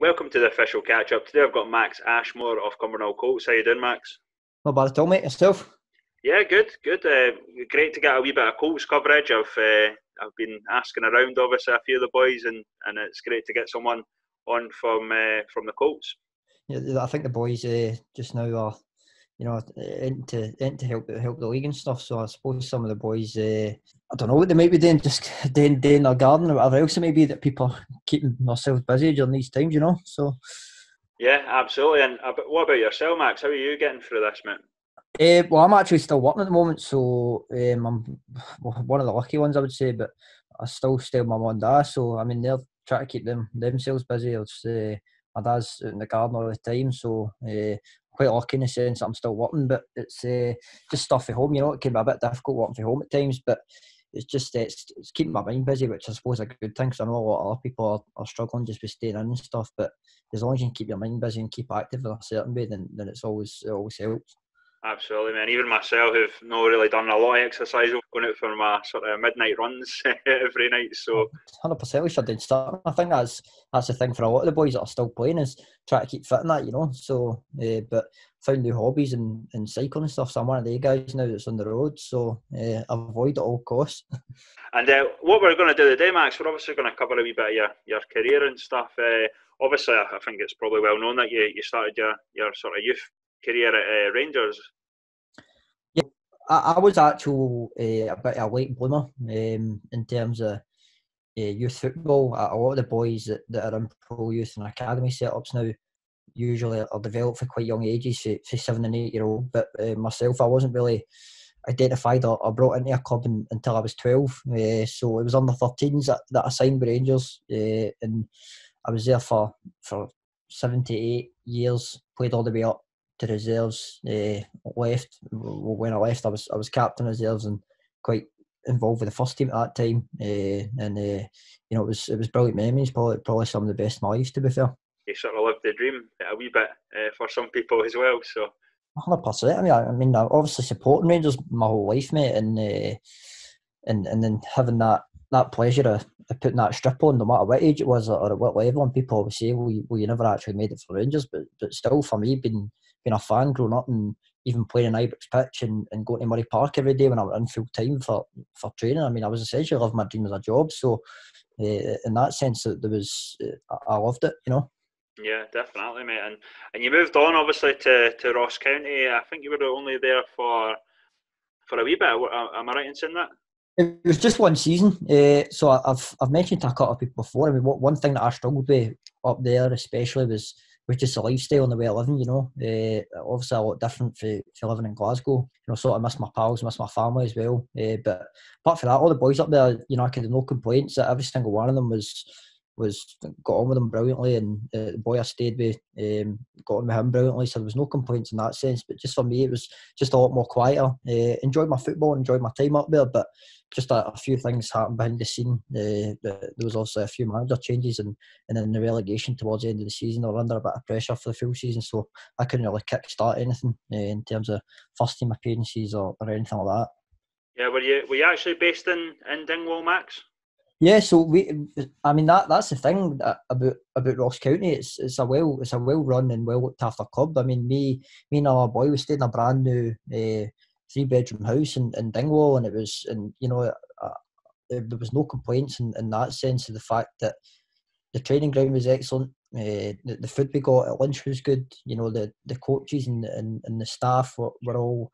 Welcome to the official catch up. Today I've got Max Ashmore of Cumbernauld Colts. How you doing, Max? Not bad at all, mate. Yourself? Yeah, good, good. Uh, great to get a wee bit of Colts coverage. I've uh, I've been asking around, obviously, a few of the boys, and, and it's great to get someone on from uh, from the Colts. Yeah, I think the boys uh, just now are, you know, into into help help the league and stuff. So I suppose some of the boys, uh, I don't know what they might be doing, just doing doing their garden or whatever else it may be that people are keeping themselves busy during these times, you know. So. Yeah, absolutely. And what about yourself, Max? How are you getting through this, mate? Uh, well, I'm actually still working at the moment, so um, I'm one of the lucky ones, I would say. But I still stay with my mum and dad, so I mean they're trying to keep them themselves busy. It's, uh, my dad's out in the garden all the time, so uh, quite lucky in the sense that I'm still working. But it's uh, just stuff at home, you know. It can be a bit difficult working from home at times, but it's just it's, it's keeping my mind busy, which I suppose is a good thing. Because I know a lot of other people are, are struggling just with staying in and stuff. But as long as you can keep your mind busy and keep active in a certain way, then, then it's always it always helps. Absolutely, man. Even myself, who've not really done a lot of exercise, going out for my sort of midnight runs every night. So, hundred percent, we should do start. I think that's that's the thing for a lot of the boys that are still playing is try to keep fit in that, you know. So, uh, but found new hobbies and, and cycling and stuff. So I'm one of the guys now that's on the road. So uh, avoid at all costs. and uh, what we're going to do today, Max, we're obviously going to cover a wee bit of your, your career and stuff. Uh, obviously, I think it's probably well known that you, you started your, your sort of youth career at uh, Rangers? Yeah, I, I was actually uh, a bit of a late bloomer um, in terms of uh, youth football. A lot of the boys that, that are in pro youth and academy setups now usually are developed for quite young ages, for, for seven and eight year old. But uh, myself, I wasn't really identified or, or, brought into a club in, until I was 12. Uh, so it was under 13s that, that I signed with Rangers. Uh, and I was there for, for 78 years, played all the way up to reserves. Uh, left when I left, I was I was captain reserves and quite involved with the first team at that time. Uh, and uh, you know, it was it was brilliant memories. Probably probably some of the best in my life, to be fair. You sort of lived the dream a wee bit for some people as well. So. Hundred percent. I mean, I, I mean, I obviously supporting Rangers my whole life, mate, and and and then having that that pleasure of, of, putting that strip on, no matter what age it was or, at what level. And people always say, "Well, you, well, you never actually made it for Rangers," but but still, for me, being being a fan growing up and even playing in Ibrox pitch and, and going to Murray Park every day when I was in full time for, for training. I mean, I was essentially living my dream as a job. So, uh, in that sense, there was uh, I loved it, you know. Yeah, definitely, mate. And and you moved on obviously to, to Ross County. I think you were only there for for a wee bit. Am I right in saying that? It was just one season. Uh, so I've I've mentioned to a couple of people before. I mean, what, one thing that I struggled with up there, especially, was was just the lifestyle and the way of living, you know. Uh, obviously a lot different for, for living in Glasgow. You know, sort of miss my pals, miss my family as well. Uh, but apart from that, all the boys up there, you know, I could have no complaints. Every single one of them was was got on with them brilliantly, and uh, the boy I stayed with um, got on with him brilliantly. So there was no complaints in that sense. But just for me, it was just a lot more quieter. Uh, enjoyed my football, enjoyed my time up there, but just a, a few things happened behind the scene. Uh, there was also a few manager changes, and and then the relegation towards the end of the season, they were under a bit of pressure for the full season, so I couldn't really kick start anything uh, in terms of first team appearances or, or anything like that. Yeah, were you were you actually based in in Dingwall, Max? Yeah, so we, I mean that that's the thing about about Ross County. It's it's a well it's a well run and well looked after club. I mean, me me and our boy we stayed in a brand new uh, three bedroom house in, in Dingwall, and it was and you know uh, there was no complaints in, in that sense of the fact that the training ground was excellent. Uh, the, the food we got at lunch was good. You know the the coaches and and, and the staff were, were all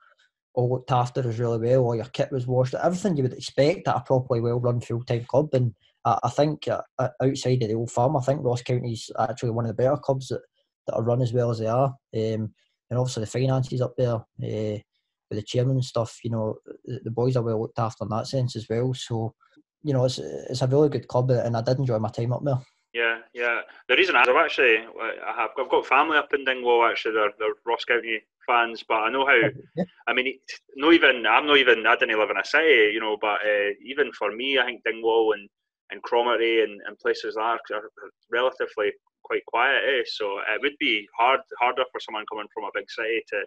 all looked after us really well. All your kit was washed. Everything you would expect at a properly well run full time club. And I, think uh, outside of the old firm, I think Ross County's actually one of the better clubs that, that are run as well as they are. Um, and obviously the finances up there uh, with the chairman and stuff. You know the boys are well looked after in that sense as well. So you know it's it's a really good club, and I did enjoy my time up there. Yeah, yeah. The reason I've actually I have I've got family up in Dingwall. Actually, they're, they're Ross County fans, but I know how. I mean, not even I'm not even I didn't live in a city, you know. But uh, even for me, I think Dingwall and and Cromarty and, and places like that are relatively quite quiet. Eh? So it would be hard harder for someone coming from a big city to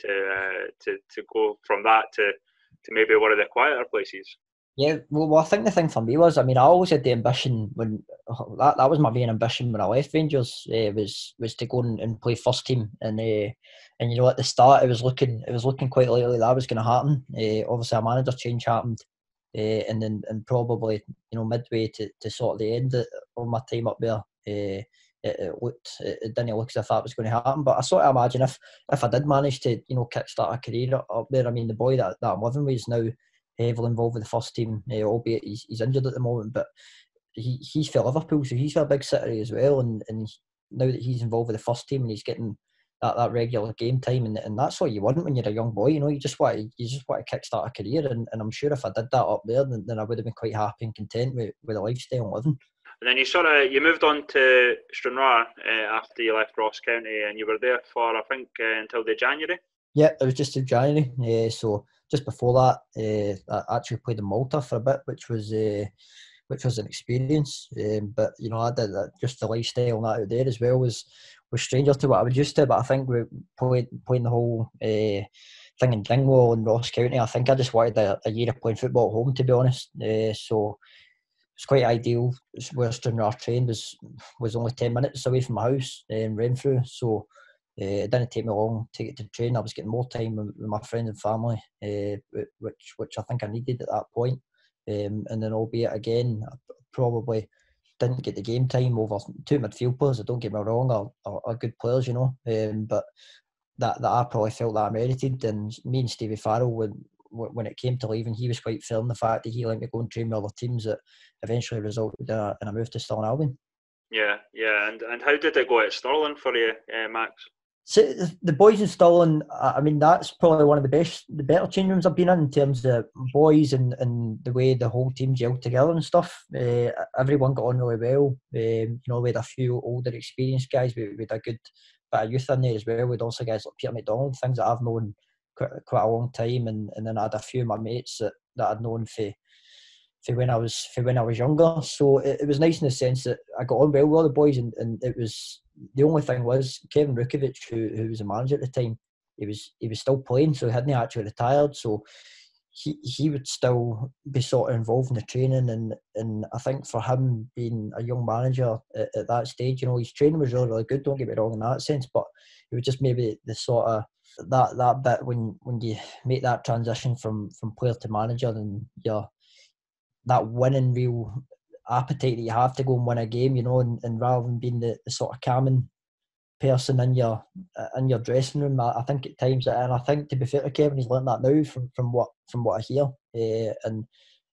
to uh, to to go from that to to maybe one of the quieter places. Yeah, well, well, I think the thing for me was, I mean, I always had the ambition when that, that was my main ambition when I left Rangers uh, was was to go and, and play first team, and uh, and you know at the start it was looking it was looking quite likely that was going to happen. Uh, obviously, a manager change happened, and then and probably you know midway to, to sort of the end of my time up there, it, it, looked it didn't look as if that was going to happen. But I sort of imagine if if I did manage to you know kickstart a career up there, I mean the boy that, that I'm living with is now heavily involved with the first team, uh, albeit he's, he's injured at the moment. But he, he's for Liverpool, so he's for a big city as well. And, and now that he's involved with the first team and he's getting that, that regular game time, and, and that's what you want when you're a young boy. You know, you just want to, you just want to kickstart a career. And, and I'm sure if I did that up there, then, then I would have been quite happy and content with, with the lifestyle I'm living. And then you sort of you moved on to Stranraer uh, after you left Ross County, and you were there for I think uh, until the January. Yeah, it was just in January. Uh, so just before that, uh, I actually played in Malta for a bit, which was uh, which was an experience. Um, but you know, I did that, just the lifestyle out there as well was was stranger to what I was used to. But I think we played playing the whole uh, thing in Dingwall and Ross County. I think I just wanted a, a year of playing football at home, to be honest. So it's quite ideal. Where Stranraer train was was only ten minutes away from my house in Renfrew, so uh, it didn't take me long to get to train. I was getting more time with, with my friends and family, uh, which which I think I needed at that point. Um, and then, albeit again, I probably didn't get the game time over two midfield players. Don't get me wrong, are, are, are good players, you know. Um, but that that I probably felt that I merited. And me and Stevie Farrell, when when it came to leaving, he was quite firm the fact that he let me go and train with other teams that eventually resulted in a, in a move to Stirling Albion. Yeah, yeah. And and how did it go at Stirling for you, uh, Max? So the boys in Stirling, I mean, that's probably one of the best, the better change rooms I've been in in terms of boys and, and the way the whole team gelled together and stuff. Uh, everyone got on really well. Um, you know, we had a few older, experienced guys. We, we had a good bit of youth in there as well. With also guys like Peter McDonald, things that I've known quite, quite a long time, and, and then I had a few of my mates that, that I'd known for for when I was for when I was younger. So it, it, was nice in the sense that I got on well with all the boys, and, and it was the only thing was Kevin Rutkiewicz, who, who was a manager at the time, he was he was still playing, so he hadn't actually retired. So he he would still be sort of involved in the training, and and I think for him being a young manager at, at that stage, you know, his training was really really good. Don't get me wrong in that sense, but it was just maybe the sort of that that bit when when you make that transition from from player to manager and you're that winning real appetite that you have to go and win a game, you know, and, and rather than being the, the sort of calming person in your in your dressing room, I, I, think at times, and I think to be fair to Kevin, he's learned that now from, from what from what I hear, uh, and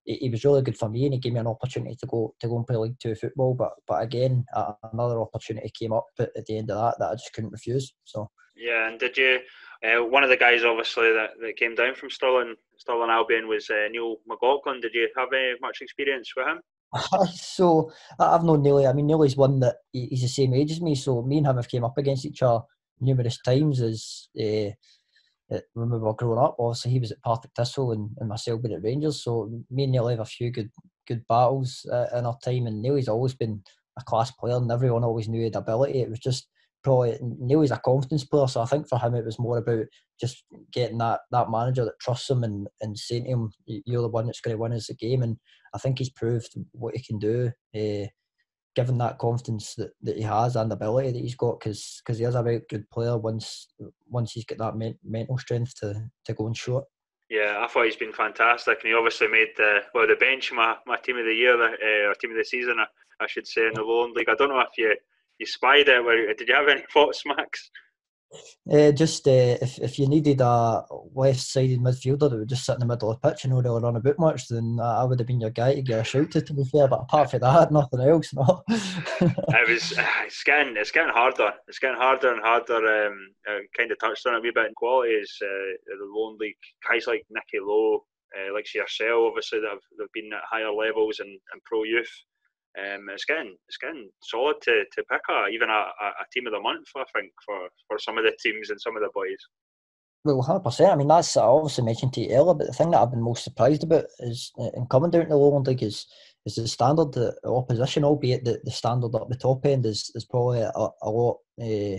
he, he, was really good for me, and he gave me an opportunity to go to go and play League Two football. But but again, uh, another opportunity came up at, at the end of that that I just couldn't refuse. So yeah, and did you? Uh, one of the guys, obviously, that, that came down from Stirling, Stirling Albion was uh, Neil McLaughlin. Did you have uh, much experience with him? so I've known Neil. I mean, Neil's one that he's the same age as me. So me and him have came up against each other numerous times as uh, when we were growing up. Obviously, he was at Partick Thistle and, and myself been at Rangers. So me and Neil have a few good good battles uh, in our time. And Neil's always been a class player, and everyone always knew his ability. It was just probably Neil is a confidence player, so I think for him it was more about just getting that that manager that trusts him and, and saying to him, "You're the one that's going to win us the game." And I think he's proved what he can do, uh, given that confidence that, that he has and the ability that he's got, because he is a very good player once once he's got that men- mental strength to to go and show it. Yeah, I thought he's been fantastic, and he obviously made the well the bench my, my team of the year, uh, or team of the season, I, I should say, in the Lowland League. I don't know if you you spied it. Did you have any thoughts, Max? Uh, just uh, if if you needed a left-sided midfielder that would just sit in the middle of the pitch and not run about much, then I would have been your guy to get a shout to. To be fair, but apart from that, nothing else. No. it was. Uh, it's getting. It's getting harder. It's getting harder and harder. Um, I kind of touched on it a wee bit in qualities. Uh, the Lowland League guys like Nicky Lowe, uh, like yourself, obviously that have, they've been at higher levels and, and pro youth um, it's getting it's getting solid to, to pick a even a, a team of the month. I think for, for some of the teams and some of the boys. Well, hundred percent. I mean, that's I obviously mentioned to you earlier, but the thing that I've been most surprised about is uh, in coming down to the Lowland League is is the standard the opposition, albeit the, the standard at the top end is is probably a, a lot uh,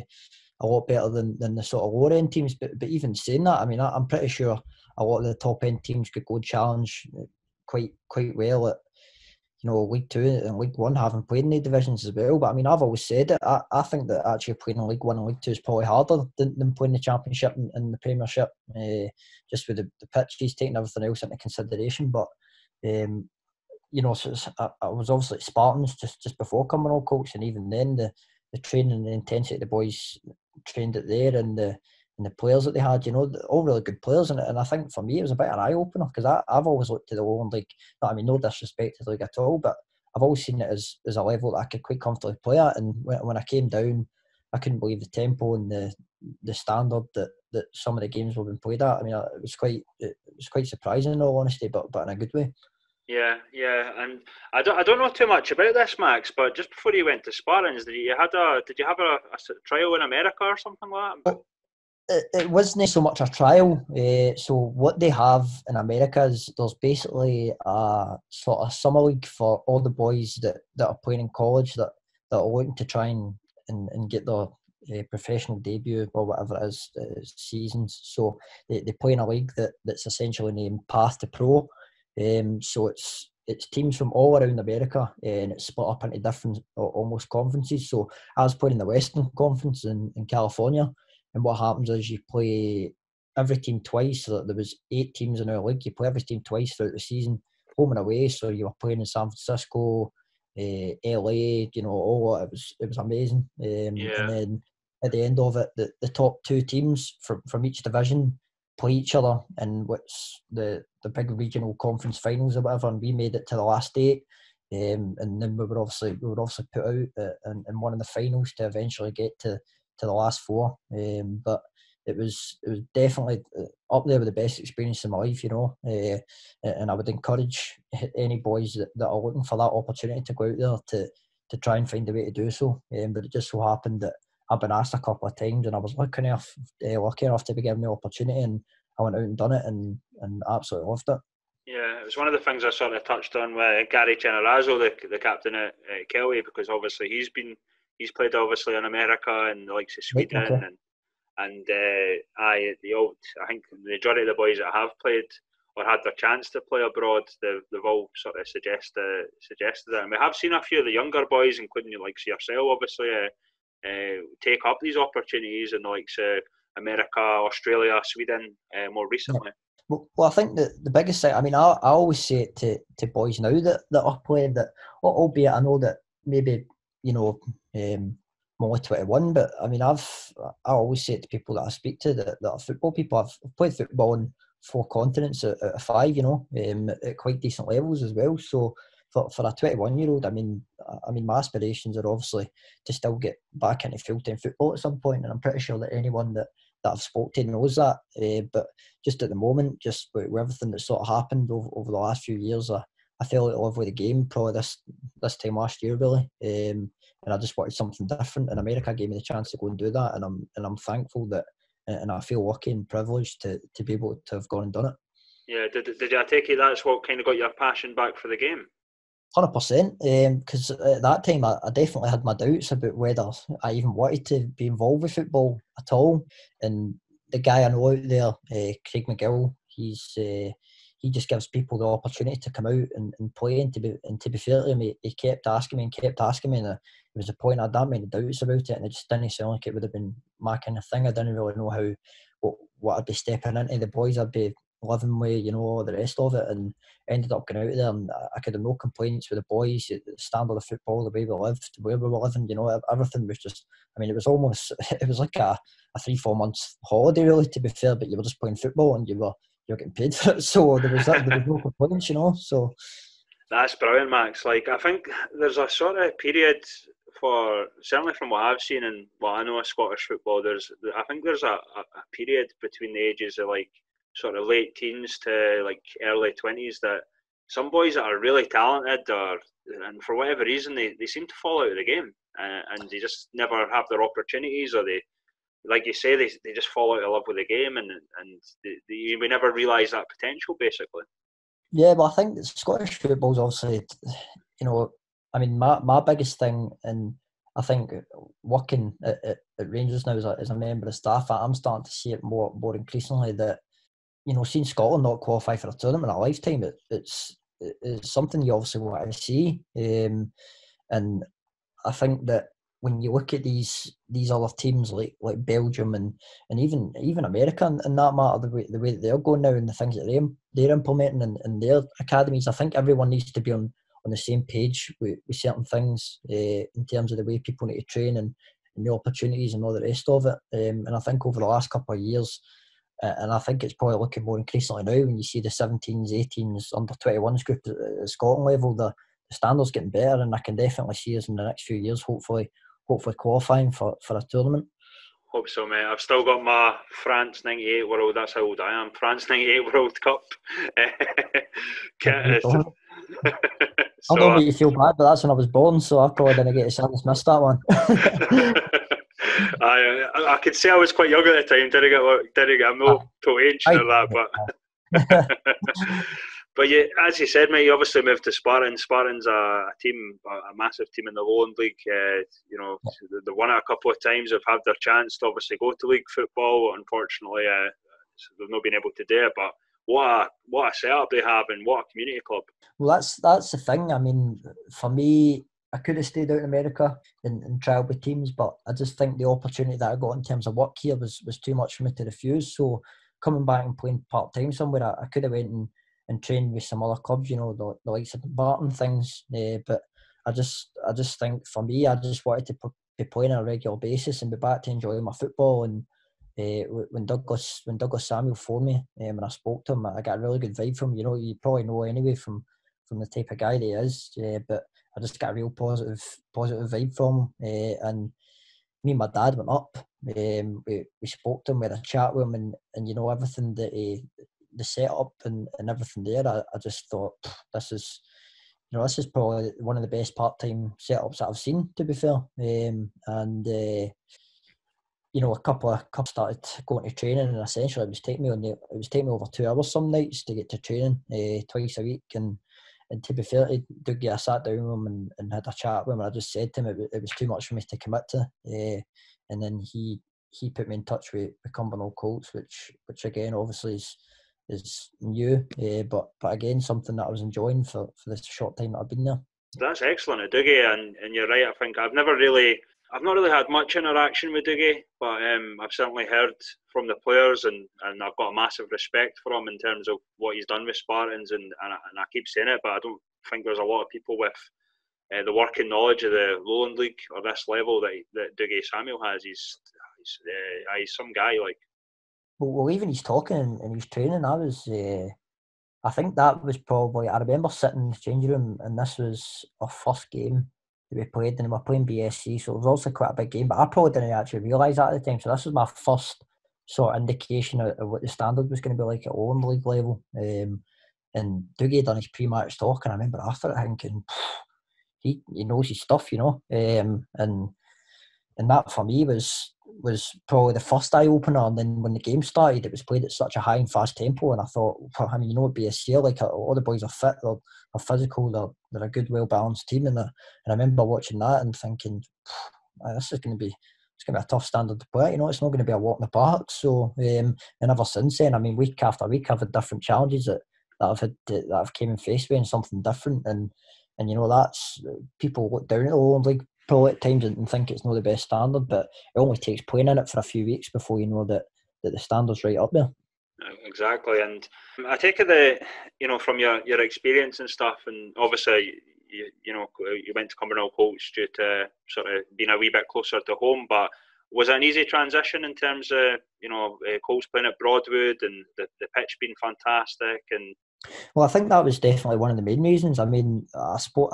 a lot better than, than the sort of lower end teams. But but even saying that, I mean, I, am pretty sure a lot of the top end teams could go challenge quite quite well at you know League Two and League One, having played in the divisions as well. But I mean, I've always said it. I, I think that actually playing in League One and League Two is probably harder than, than playing the Championship and, and the Premiership, uh, just with the, the pitches taking everything else into consideration. But um, you know, so I, I, was obviously at Spartans just just before coming on coach, and even then the the training and the intensity the boys trained it there and the and the players that they had, you know, all really good players. And, and I think for me, it was a bit of an eye opener because I've always looked to the Lowland League, I mean, no disrespect to the league at all, but I've always seen it as, as a level that I could quite comfortably play at. And when, when I came down, I couldn't believe the tempo and the the standard that, that some of the games were being played at. I mean, uh, it was quite it was quite surprising in all honesty, but but in a good way. Yeah, yeah, and I don't, I don't know too much about this, Max. But just before you went to Spartans, did you had a did you have a, a trial in America or something like that? Oh, it, wasn't so much a trial. Uh, so what they have in America is there's basically a sort of summer league for all the boys that, that are playing in college that, that are looking to try and, and, and get their uh, professional debut or whatever it is uh, seasons. So they, they play in a league that, that's essentially named Path to Pro. Um, so it's it's teams from all around America and it's split up into different almost conferences. So I was playing in the Western Conference in, in California and what happens is you play every team twice. So that there was eight teams in our league. You play every team twice throughout the season, home and away. So you were playing in San Francisco, uh, eh, LA. You know, all it was it was amazing. Um, yeah. And then at the end of it, the, the top two teams from from each division play each other in what's the the big regional conference finals or whatever. And we made it to the last eight. Um, and then we were obviously we were obviously put out uh, in, in one of the finals to eventually get to to the last four. Um, but it was it was definitely uh, up there with the best experience of my life, you know. Uh, and I would encourage any boys that, that are looking for that opportunity to go out there to to try and find a way to do so. Um, but it just so happened that I've been asked a couple of times, and I was lucky enough, uh, lucky enough to be given the opportunity, and I went out and done it, and and absolutely loved it. Yeah, it was one of the things I sort of touched on with Gary Chinnarazzo, the the captain at, at Kelty, because obviously he's been he's played obviously in America and the likes of Sweden okay. and and uh, I the old I think the majority of the boys that have played or had their chance to play abroad, they've, they've all sort of suggested suggested it. And we have seen a few of the younger boys, including the likes of yourself, obviously, uh, uh, take up these opportunities in the likes of America, Australia, Sweden, uh, more recently. Well, well, I think that the biggest thing, I mean, I, I always say it to, to boys now that, that are playing that, albeit I know that maybe, you know, um, I'm only 21, but I mean, I've I always say to people that I speak to that, that are football people, I've played football on four continents at, at five, you know, um, at quite decent levels as well. So for, for a 21 year old, I mean, I mean, my aspirations are obviously to still get back into full time football at some point, and I'm pretty sure that anyone that that I've spoken to knows that. Uh, but just at the moment, just with, with everything that's sort of happened over, over the last few years, I, I fell in love with the game probably this this time last year, really. Um, and I just wanted something different. And America gave me the chance to go and do that, and I'm and I'm thankful that, and I feel lucky and privileged to to be able to have gone and done it. Yeah, did did I take it that's what kind of got your passion back for the game? Hundred percent, because um, at that time I, I, definitely had my doubts about whether I even wanted to be involved with football at all. And the guy I know out there, uh, Craig McGill, he's uh, he just gives people the opportunity to come out and, and play. And to be and to be fair to him, he, he kept asking me and kept asking me, and it was a point I had that many doubts about it, and it just didn't sound like it would have been my kind of thing. I didn't really know how what what I'd be stepping into, the boys I'd be living with, you know, the rest of it, and ended up going out there, and I could have no complaints with the boys, the standard of football, the way we lived, where we were living, you know, everything was just. I mean, it was almost it was like a, a three four months holiday, really, to be fair. But you were just playing football, and you were you're getting paid for it. So there was that, there was no complaints, you know. So that's brilliant, Max. Like I think there's a sort of period for certainly from what I've seen and what I know of Scottish football. There's I think there's a, a, a period between the ages of like sort of late teens to like early twenties that some boys that are really talented or and for whatever reason they, they seem to fall out of the game uh, and they just never have their opportunities or they like you say, they, they just fall out of love with the game, and and they, they, we never realise that potential, basically. Yeah, well, I think Scottish football's obviously, you know, I mean, my, my biggest thing, and I think working at, at, at Rangers now as a, as a member of staff, I'm starting to see it more more increasingly that, you know, seeing Scotland not qualify for a tournament in a lifetime, it, it's is something you obviously want to see. Um, and I think that when you look at these these other teams like like Belgium and, and even even America and, and that matter the way the way that they're going now and the things that they they're implementing in, in their academies, I think everyone needs to be on, on the same page with, with certain things uh, in terms of the way people need to train and, and the opportunities and all the rest of it. Um, and I think over the last couple of years, uh, and I think it's probably looking more increasingly now when you see the 17s, 18s, under 21s group at, at Scotland level, the, the standards getting better, and I can definitely see us in the next few years, hopefully, hopefully qualifying for, for a tournament. Hope so, mate. I've still got my France '98 World. That's how old I am. France '98 World Cup. so, I don't make you feel bad, but that's when I was born, so I probably didn't get a chance to miss that one. I I could say I was quite young at the time. Didn't get didn't get I'm no ah. to ancient or that, but but yeah, as you said, mate, you obviously moved to Spartan. Spartan's a, a team, a, a, massive team in the Lowland League. Uh, you know, they won it a couple of times. Have had their chance to obviously go to league football. Unfortunately, uh, they've not been able to do it, but what a what a setup they have and what a community club. Well, that's that's the thing. I mean, for me, I could have stayed out in America and, and tried with teams, but I just think the opportunity that I got in terms of work here was, was too much for me to refuse. So coming back and playing part time somewhere, I, I, could have went and, and trained with some other clubs, you know, the, the likes of Barton things. Uh, but I just I just think for me, I just wanted to be playing on a regular basis and be back to enjoying my football. And uh, when Douglas when Douglas Samuel phoned me um, when I spoke to him, I got a really good vibe from him. You know, you probably know anyway from from the type of guy that he is. Uh, but I just got a real positive positive vibe from him. And me and my dad went up. Um, we, we spoke to him, we had a chat with him, and, and you know everything that he, the setup and, and everything there. I, I just thought this is, you know, this is probably one of the best part time setups that I've seen. To be fair, um, and uh, you know, a couple of couple started going to training, and essentially it was taking me on the, it was taking me over two hours some nights to get to training uh, twice a week, and and to be fair to Dougie, I sat down with him and, and had a chat with him. And I just said to him it, it was too much for me to commit to. Uh, and then he he put me in touch with, with Cumbernauld Colts, which which again obviously is is new, uh, but but again something that I was enjoying for, for this short time that I've been there. That's excellent, Dougie, and and you're right. I think I've never really I've not really had much interaction with Dougie, but um, I've certainly heard from the players, and, and I've got a massive respect for him in terms of what he's done with Spartans, and, and, I, and I keep saying it, but I don't think there's a lot of people with uh, the working knowledge of the Lowland League or this level that, that Dougie Samuel has. He's he's, uh, he's some guy like. Well, well, even he's talking and he's training. I was, uh, I think that was probably. I remember sitting in the changing room, and this was our first game that we played and we were playing BSC, so it was also quite a big game. But I probably didn't actually realise that at the time. So this was my first sort of indication of, of what the standard was going to be like at Lowland League level. Um, and Dougie done his pre-match talk, and I remember after it thinking, he he knows his stuff, you know. Um, and and that for me was was probably the first eye opener. And then when the game started, it was played at such a high and fast tempo, and I thought, well, I mean, you know, it'd be a seal. Like all the boys are fit, they're, they're physical, they're, they're a good, well balanced team, and, and I remember watching that and thinking, this is going to be. It's going to be a tough standard to play. You know, it's not going to be a walk in the park. So, um, and ever since then, I mean, week after week, I've had different challenges that, that I've had that I've came in face with, and something different. And and you know, that's people look down at the Lowland League pull at times and think it's not the best standard, but it only takes playing in it for a few weeks before you know that, that the standard's right up there. Exactly, and I take it that you know from your, your experience and stuff, and obviously you, you know you went to Cumbernauld Colts due to sort of being a wee bit closer to home, but was it an easy transition in terms of you know uh, Colts playing at Broadwood and the, the pitch being fantastic and well I think that was definitely one of the main reasons I mean I spoke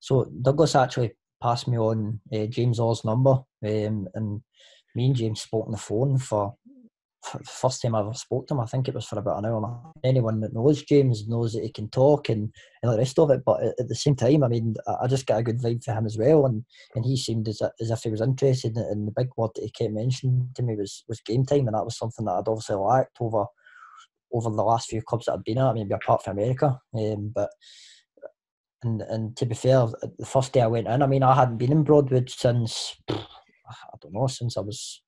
so Douglas actually passed me on uh, James Orr's number, um, and me and James spoke on the phone for, for, the first time I ever spoke to him. I think it was for about an hour. Anyone that knows James knows that he can talk and, and the rest of it. But at, at the same time, I mean, I, I, just got a good vibe for him as well, and, and he seemed as, as if he was interested. And the big word that he kept mentioning to me was was game time, and that was something that I'd obviously lacked over over the last few clubs that I've been at, maybe apart from America. Um, but and and to be fair, the first day I went in, I mean, I hadn't been in Broadwood since I don't know since I was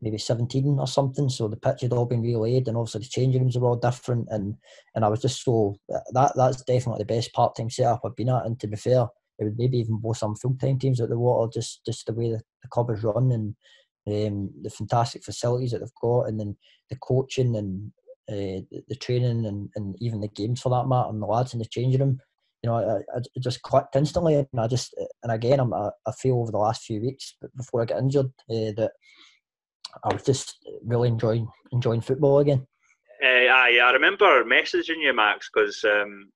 maybe 17 or something. So the pitch had all been relayed, and obviously the changing rooms were all different. And and I was just so that that's definitely the best part time setup I've been at. And to be fair, it would maybe even blow some full time teams out the water just just the way the, the club is run and um, the fantastic facilities that they've got, and then the coaching and uh, the, the training and, and even the games for that matter, and the lads in the changing room you know, I, I just clicked instantly, and I just and again, I'm, I, I feel over the last few weeks before I get injured uh, that I was just really enjoying enjoying football again. Uh, I I remember messaging you, Max, because um,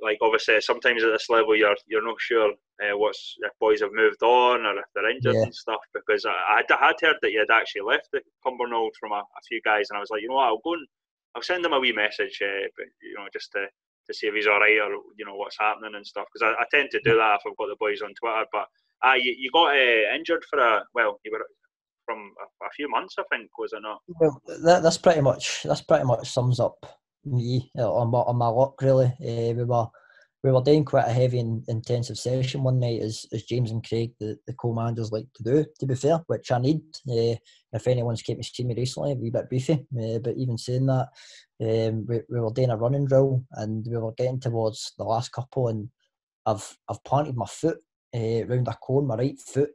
like obviously sometimes at this level you're you're not sure uh, what's if boys have moved on or if they're injured yeah. and stuff. Because I, I, had, I had heard that you had actually left the Cumbernauld from a, a, few guys, and I was like, you know what, I'll go and I'll send them a wee message, uh, but, you know, just to to see if he's all right or you know what's happening and stuff. Because I, I, tend to do that if I've got the boys on Twitter. But uh, you, you got uh, injured for a well, you were from a, a, few months, I think, was it not? Well, that, that's pretty much that's pretty much sums up me uh, on my on my luck really. Uh, we were we were doing quite a heavy and intensive session one night, as, as James and Craig, the, the co-managers, like to do. To be fair, which I need. Uh, if anyone's came to see me recently, a wee bit briefy. Uh, but even saying that, um, we, we were doing a running drill and we were getting towards the last couple, and I've I've planted my foot uh, round a cone, my right foot,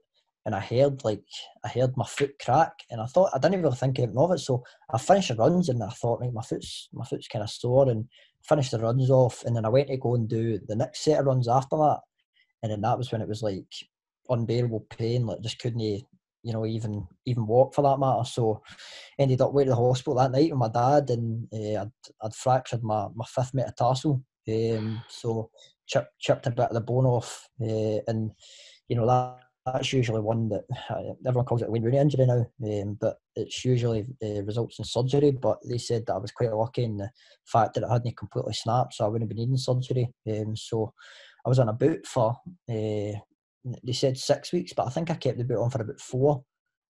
and I heard like I heard my foot crack, and I thought I didn't really think anything of it. So I finished the runs, and I thought, like my foot's my foot's kind of sore, and finished the runs off, and then I went to go and do the next set of runs after that, and then that was when it was like unbearable pain, like just couldn't you know even even walk for that matter. So ended up went to the hospital that night with my dad, and uh, I'd, I'd fractured my, my fifth metatarsal, um, so chipped chipped a bit of the bone off, uh, and you know that that's usually one that uh, everyone calls it a Wayne Rooney injury now, um, but it's usually uh, results in surgery. But they said that I was quite lucky in the fact that it hadn't completely snapped, so I wouldn't be needing surgery. Um, so I was on a boot for uh, they said six weeks, but I think I kept the boot on for about four.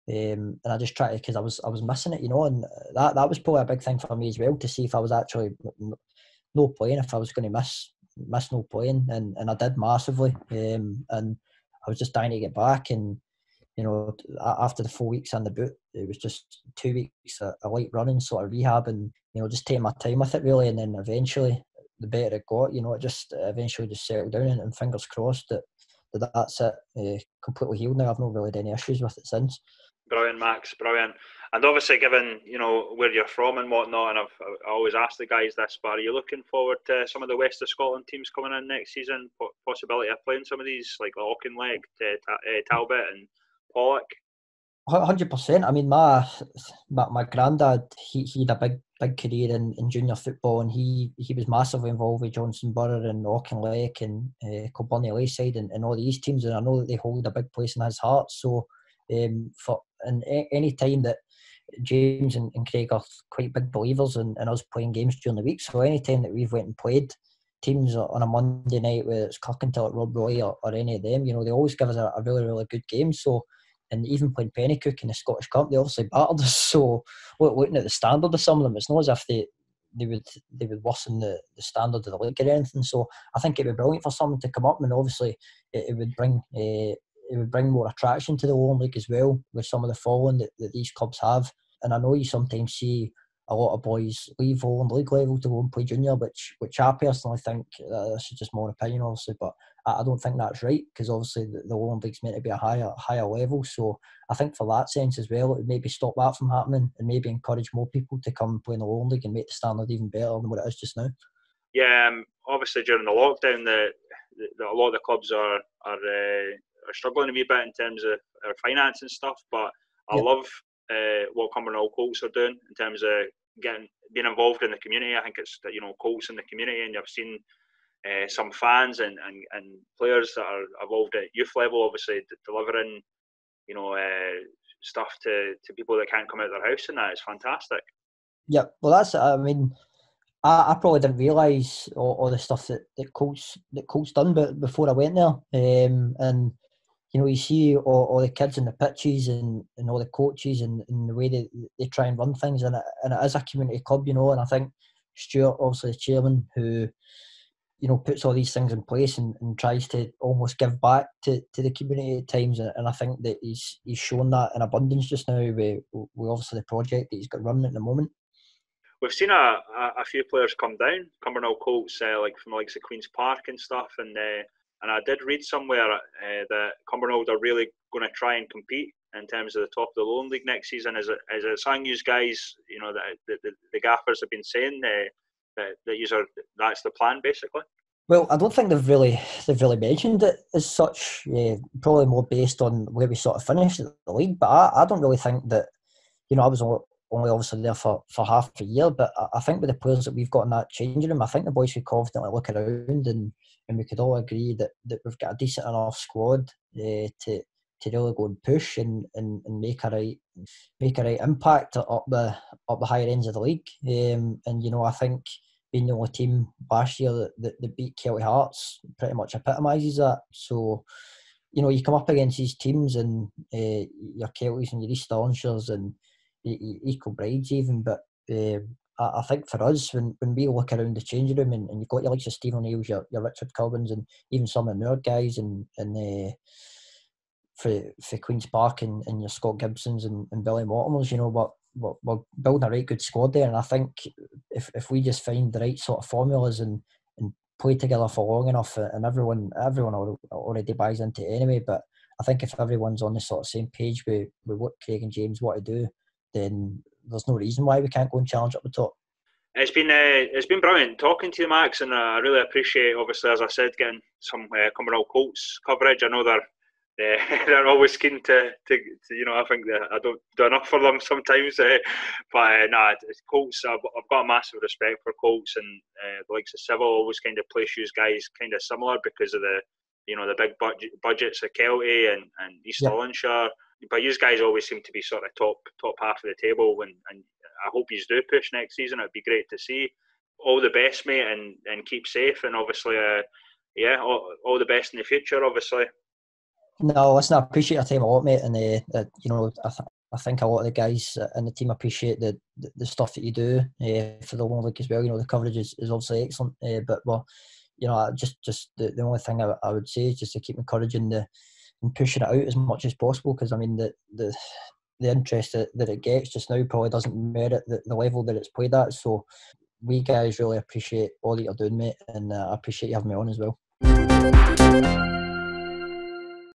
Um, and I just tried because I was I was missing it, you know, and that that was probably a big thing for me as well to see if I was actually no playing, if I was going to miss miss no playing, and and I did massively. Um, and I was just dying to get back. And you know, after the four weeks on the boot, it was just two weeks a, light running, sort of rehab, and you know, just taking my time with it really. And then eventually, the better it got, you know, it just eventually just settled down. And, and fingers crossed that, that that's it, uh, completely healed now. I've not really had any issues with it since. Brilliant, Max. Brilliant. And obviously, given you know where you're from and whatnot, and I've I always asked the guys this, but are you looking forward to some of the West of Scotland teams coming in next season? Possibility of playing some of these like Auchinleck, uh, Talbot, and Pollok. Hundred percent. I mean, my my, my granddad, he, he had a big big career in, in junior football, and he he was massively involved with Johnstone Burgh and Auchinleck and uh, Kilbirnie Ladeside and, and all these teams, and I know that they hold a big place in his heart. So, um, for and any time that James and, and Craig are quite big believers in, in us playing games during the week. So any time that we've went and played teams on a Monday night, whether it's Kirkintilloch, Rob Roy, or, or, any of them, you know, they always give us a, a, really, really good game. So, and even playing Penicuik in the Scottish Cup, they obviously battered us. So, looking at the standard of some of them, it's not as if they they would they would worsen the, the standard of the league or anything. So, I think it'd be brilliant for someone to come up, and obviously it, it would bring. Uh, it would bring more attraction to the Lowland League as well with some of the following that, that these clubs have. And I know you sometimes see a lot of boys leave Lowland League level to go and play junior, which which I personally think uh, this is just more opinion, obviously, but I, I don't think that's right because obviously the, the Lowland League's meant to be a higher higher level. So I think for that sense as well, it would maybe stop that from happening and maybe encourage more people to come play in the Lowland League and make the standard even better than what it is just now. Yeah, um, obviously during the lockdown, the, the, a lot of the clubs are are uh, are struggling a wee bit in terms of our finance and stuff. But I love uh, what Cumbernauld Colts are doing in terms of getting being involved in the community. I think it's you know Colts in the community, and you've seen uh, some fans and, and, and players that are involved at youth level, obviously delivering you know uh, stuff to, to people that can't come out of their house, and that is fantastic. Yeah, well, that's I mean. I, I probably didn't realise all, all, the stuff that, that Colts that Colts done, but before I went there, um, and you know, you see all, all the kids in the pitches and, and all the coaches and, and the way they, they try and run things, and it, and it is a community club, you know. And I think Stuart, obviously the chairman, who you know puts all these things in place and, and tries to almost give back to, to the community at times and, I think that he's he's shown that in abundance just now with, with obviously the project that he's got running at the moment. We've seen a, a, a few players come down, Cumbernauld Colts, uh, like from the likes of Queens Park and stuff, and uh, and I did read somewhere uh, that Cumbernauld are really going to try and compete in terms of the top of the Lowland League next season. It something you guys, you know, that the, the, the gaffers have been saying uh, that that are that's the plan basically? Well, I don't think they've really they've really mentioned it as such. Yeah, probably more based on where we sort of finished the league. But I, I don't really think that. You know, I was only obviously there for, for half a year, but I, I think with the players that we've got in that changing room, I think the boys could confidently look around and, and we could all agree that, that we've got a decent enough squad uh, to to really go and push and, and, and make a right make a right impact up the up the higher ends of the league. Um, and you know, I think being the only team last year that, that, that beat Kelty Hearts pretty much epitomises that. So, you know, you come up against these teams and uh, your Kelties and your East Stirlingshires and East Kilbrides even, but uh, I, think for us, when, when we look around the changing room and, and you've got your likes of Stephen O'Neill's, your, your Richard Cubbins, and even some of the newer guys, and and uh, for for Queens Park and, and your Scott Gibsons and, and Billy Mortimers, you know, but we're, we're, building a right good squad there, and I think if if we just find the right sort of formulas and and play together for long enough, uh, and everyone everyone already buys into it anyway, but I think if everyone's on the sort of same page with, with what Craig and James want to do, then there's no reason why we can't go and challenge up the top. It's been uh, it's been brilliant talking to you, Max, and uh, I really appreciate, obviously, as I said, getting some uh, Cumbernauld Colts coverage. I know they're uh, they're always keen to, to, to, you know, I think that I don't do enough for them sometimes. Uh, but uh, nah, Colts, I've, I've, got a massive respect for Colts and uh, the likes of Civil always kind of place you guys kind of similar because of the, you know, the big budget, budgets of Kelty and, and East yeah. Stirlingshire but you guys always seem to be sort of top top half of the table, and, and I hope you do push next season. It'd be great to see. All the best, mate, and, and keep safe. And obviously, uh, yeah, all, all the best in the future. Obviously. No, listen, I appreciate your time a lot, mate, and uh, uh, you know, I, th- I think a lot of the guys in the team appreciate the, the, the stuff that you do uh, for the Lowland League as well. You know, the coverage is, is obviously excellent, uh, but well, you know, just just the, the only thing I, I would say is just to keep encouraging the and pushing it out as much as possible because I mean the the the interest that, that it gets just now probably doesn't merit the, the level that it's played at. So we guys really appreciate all that you're doing, mate, and uh, I appreciate you having me on as well.